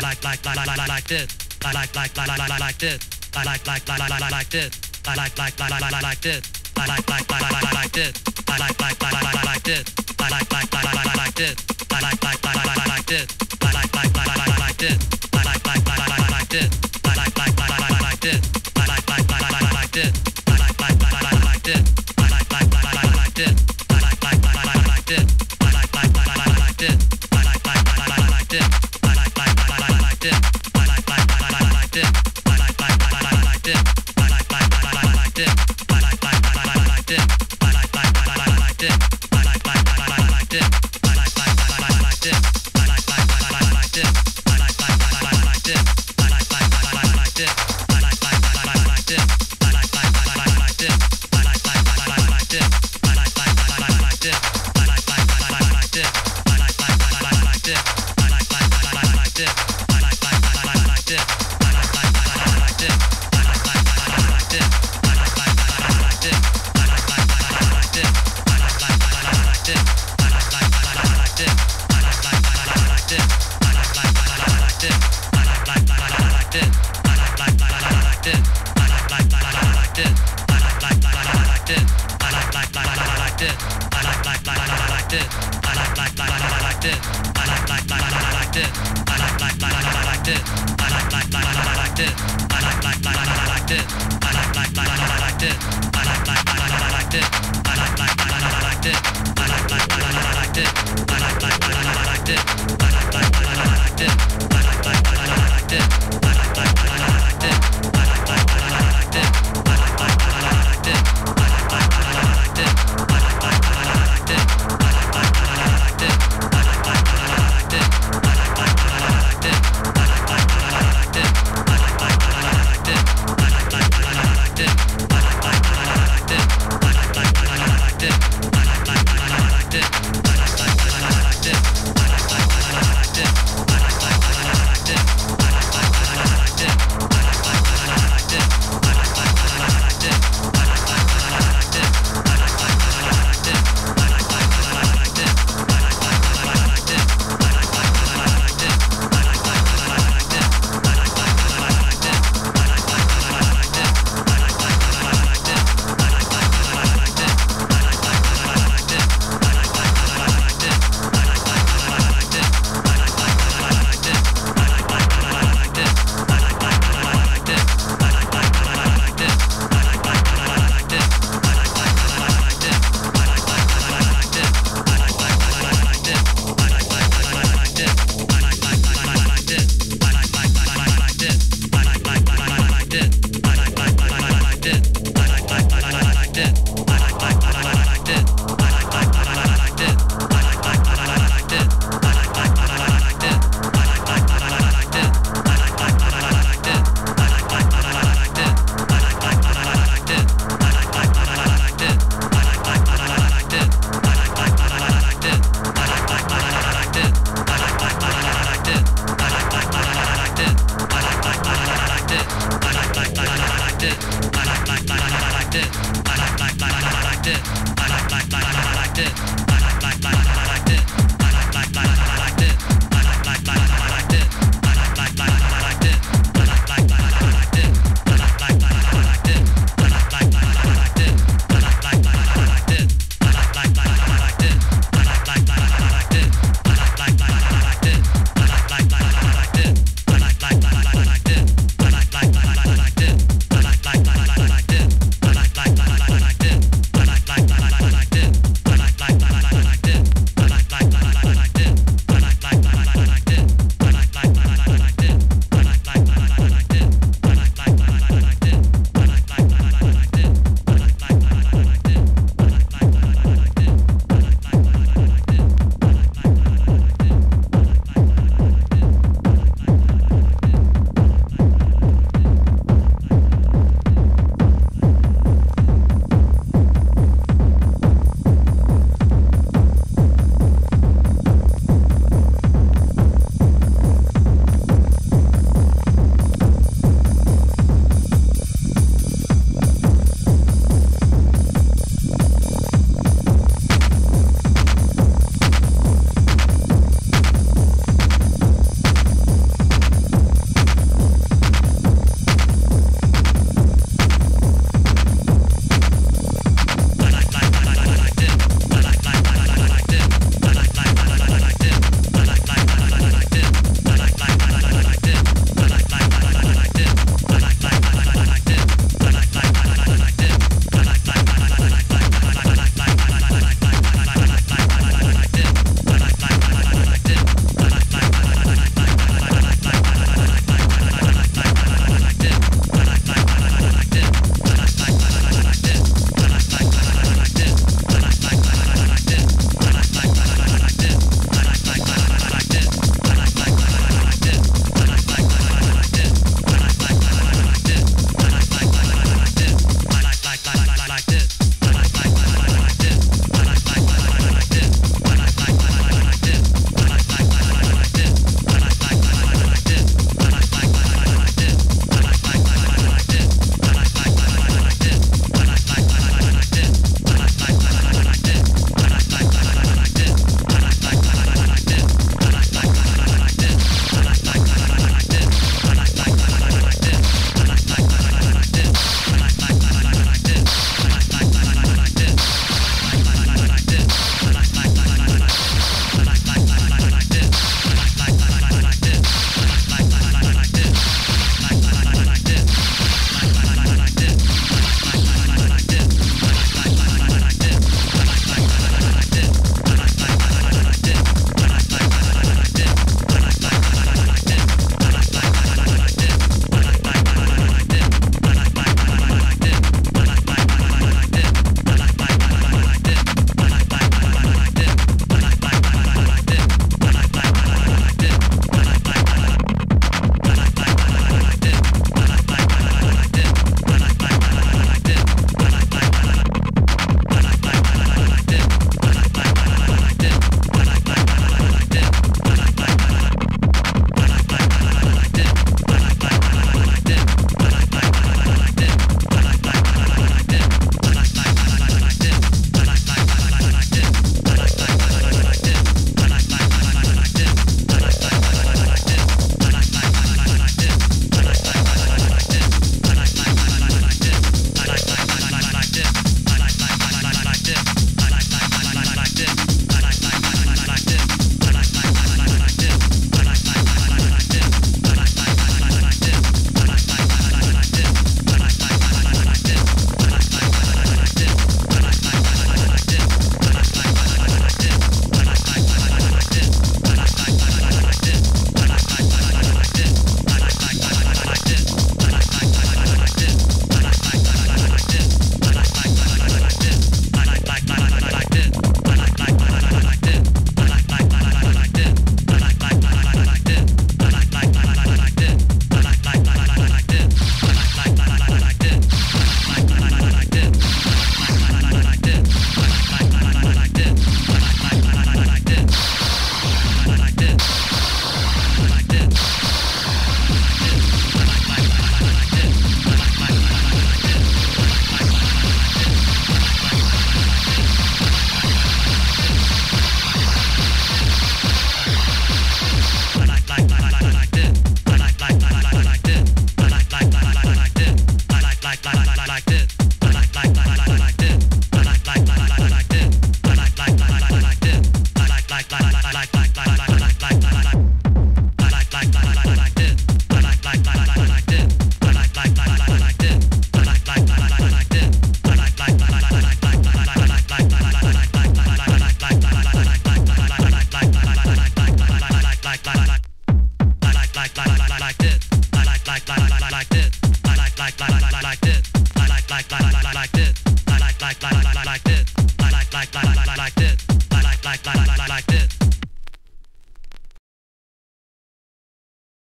like like like like like like this. Like like like like like like this. Like like like like like like this. Like like like like like like this. Like like like like like like this. Like like like like like like this. Like like like like like like this. Like like like like like like this. did.